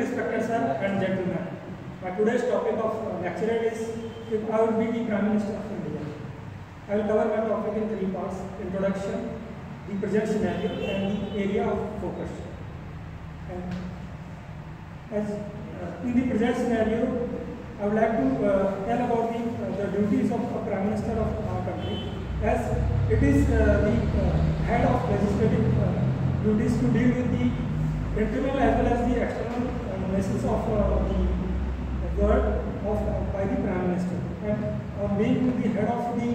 Respected sir and gentlemen, my today's topic of lecture is if I would be the Prime Minister of India. I will cover my topic in three parts: introduction, the present scenario, and the area of focus. And as uh, in the present scenario, I would like to uh, tell about the, uh, the duties of a Prime Minister of our country, as it is uh, the uh, head of legislative uh, duties to deal with the internal as well as the external messes of uh, the world of, uh, by the Prime Minister. And uh, being the head of the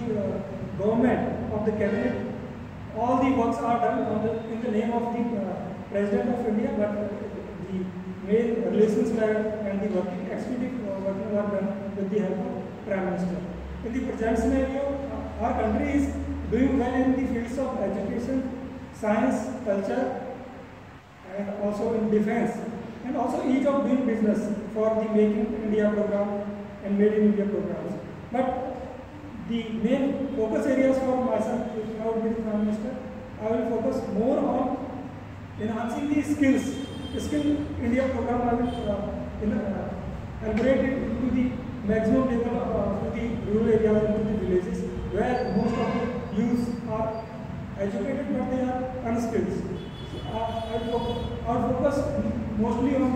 government of the cabinet, all the works are done on the, in the name of the uh, President of India, but the main relations were and the working executive uh, working are done with the help of Prime Minister. In the present scenario, uh, our country is doing well in the fields of education, science, culture, and also in defense and also each of doing business for the Make in India program and Made in India programs. But the main focus areas for myself, if I would be the Prime Minister, I will focus more on enhancing the skills. The Skill India program I will uh, in, uh, it into the maximum level uh, to the rural areas and to the villages where most of the youths are educated but they are unskilled. So, uh, I fo- I will focus mostly on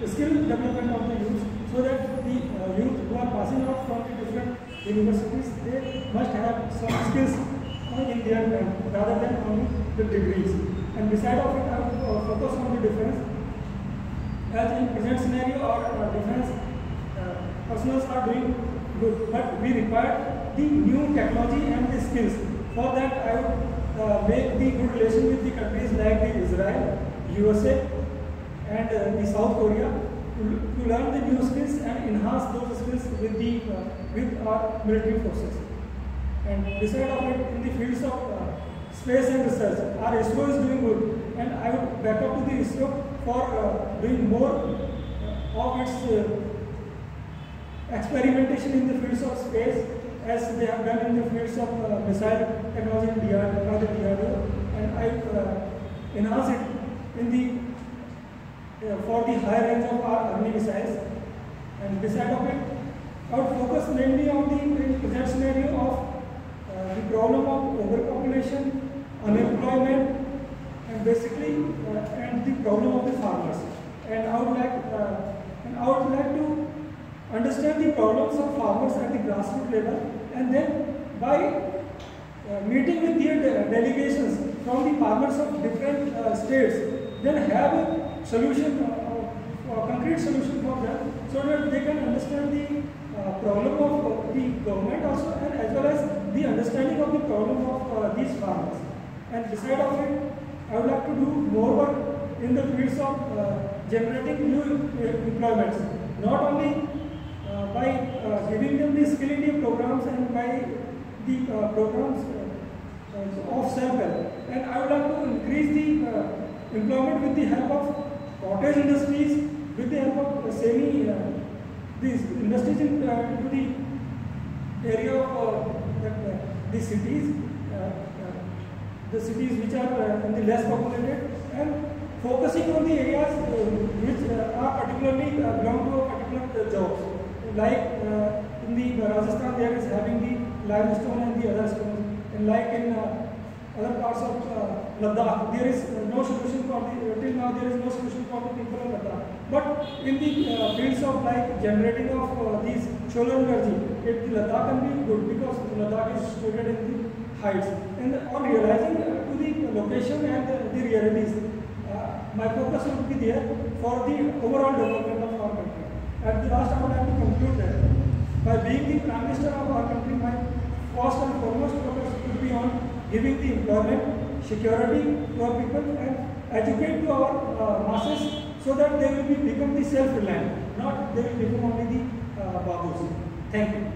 the skill development of the youth so that the uh, youth who are passing out from the different universities they must have some skills in their hand rather than only the degrees. And beside of it, I will uh, focus on the defense. As in present scenario, our uh, defense uh, personals are doing good, but we require the new technology and the skills. For that, I would uh, make the good relation with the countries like the Israel, USA, and uh, the South Korea to, to learn the new skills and enhance those skills with the uh, with our military forces. And beside of it, in the fields of uh, space and research, our ISRO is doing good, and I would back up to the ISRO for uh, doing more uh, of its uh, experimentation in the fields of space as they have done in the fields of uh, missile technology in DRDO, and I uh, enhance it in the uh, for the higher range of our Agni missiles. And beside of it, would focus mainly on the present scenario of uh, the problem of overpopulation, unemployment, and basically uh, and the problem of the farmers. And I would like uh, and I would like to understand the problems of farmers at the grassroots level, and then by uh, meeting with their de- delegations from the farmers of different uh, states, then have solution, uh, concrete solution for them, so that they can understand the uh, problem of uh, the government also, and as well as the understanding of the problem of uh, these farmers. And beside of it, I would like to do more work in the fields of uh, generating new employments, not only by giving them the skill India programs and by the programs of self-help. And I would like to increase the employment with the help of cottage industries, with the help of uh, semi, uh, these industries in, uh, into the area of uh, uh, the cities, uh, uh, the cities which are uh, in the less populated and focusing on the areas uh, which uh, are particularly uh, belong to a particular uh, jobs. Like uh, in the Rajasthan, there is having the limestone and the other stones, and like in uh, other parts of uh, Ladakh, there is uh, no solution for the uh, till now there is no solution for the people of Ladakh. But in the uh, fields of like generating of uh, these solar energy, it, the Ladakh can be good because Ladakh is situated in the heights. And on realizing uh, to the location and the, the realities, uh, my focus would be there for the overall development of our country. At the last, I would like to conclude that by being the Prime Minister of our country, my first and foremost focus would be on giving the employment, security to our people, and educate to our uh, masses so that they will be become the self-reliant, not they will become only the uh. Thank you.